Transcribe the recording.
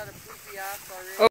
got a poopy ass already. Oh.